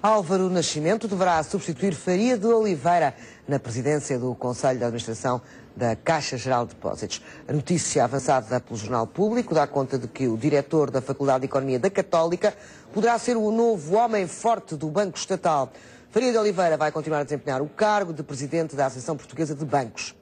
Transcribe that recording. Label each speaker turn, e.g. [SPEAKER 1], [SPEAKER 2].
[SPEAKER 1] Álvaro Nascimento deverá substituir Faria de Oliveira na presidência do Conselho de Administração da Caixa Geral de Depósitos. A notícia avançada pelo Jornal Público dá conta de que o diretor da Faculdade de Economia da Católica poderá ser o novo homem forte do Banco Estatal. Faria de Oliveira vai continuar a desempenhar o cargo de presidente da Associação Portuguesa de Bancos.